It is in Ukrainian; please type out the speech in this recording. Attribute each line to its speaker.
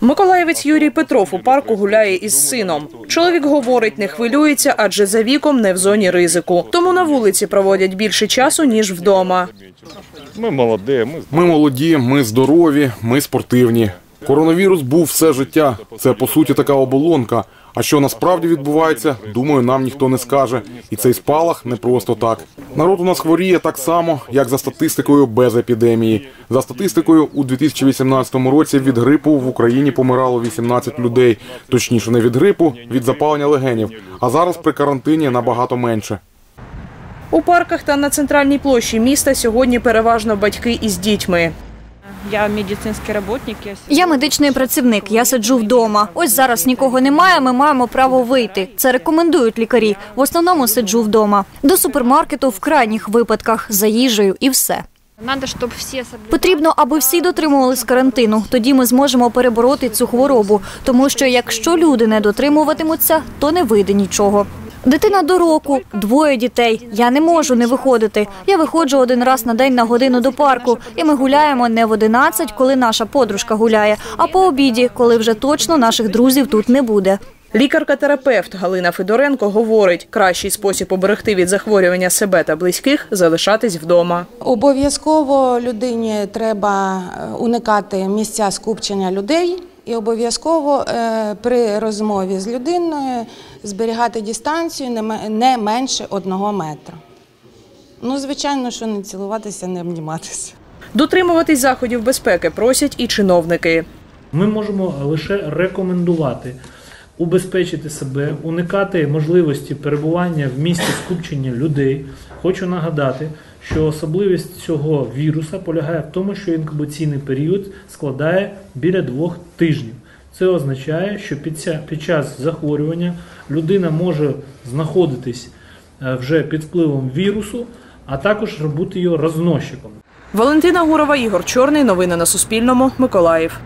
Speaker 1: Миколаєвець Юрій Петров у парку гуляє із сином. Чоловік говорить, не хвилюється, адже за віком не в зоні ризику. Тому на вулиці проводять більше часу ніж вдома.
Speaker 2: Ми молоді, ми
Speaker 3: Ми молоді, ми здорові, ми спортивні. Коронавірус був все життя. Це по суті така оболонка. А що насправді відбувається, думаю, нам ніхто не скаже. І цей спалах не просто так. Народ у нас хворіє так само, як за статистикою без епідемії. За статистикою, у 2018 році від грипу в Україні помирало 18 людей. Точніше, не від грипу, від запалення легенів. А зараз при карантині набагато менше.
Speaker 1: У парках та на центральній площі міста сьогодні переважно батьки із дітьми.
Speaker 4: Я медицинский работник. Я
Speaker 5: Я медичний працівник, я сиджу вдома. Ось зараз нікого немає, ми маємо право вийти. Це рекомендують лікарі. В основному сиджу вдома. До супермаркету в крайніх випадках за їжею і все. Потрібно, аби всі дотримувались карантину. Тоді ми зможемо перебороти цю хворобу. Тому що якщо люди не дотримуватимуться, то не вийде нічого. Дитина до року, двоє дітей. Я не можу не виходити. Я виходжу один раз на день на годину до парку, і ми гуляємо не в 11, коли наша подружка гуляє, а по обіді, коли вже точно наших друзів тут не буде.
Speaker 1: Лікарка-терапевт Галина Федоренко говорить, кращий спосіб оберегти від захворювання себе та близьких залишатись вдома.
Speaker 6: Обов'язково людині треба е, уникати місця скупчення людей і обов'язково е, при розмові з людиною зберігати дистанцію не не менше одного метра. Ну, звичайно, що не цілуватися, не обніматися.
Speaker 1: Дотримуватись заходів безпеки просять і чиновники.
Speaker 7: Ми можемо лише рекомендувати убезпечити себе, уникати можливості перебування в місці скупчення людей. Хочу нагадати, що особливість цього віруса полягає в тому, що інкубаційний період складає біля двох тижнів. Це означає, що під, час захворювання людина може знаходитись е, вже під впливом вірусу, а також бути його розносчиком.
Speaker 1: Валентина Гурова, Ігор Чорний. Новини на Суспільному. Миколаїв.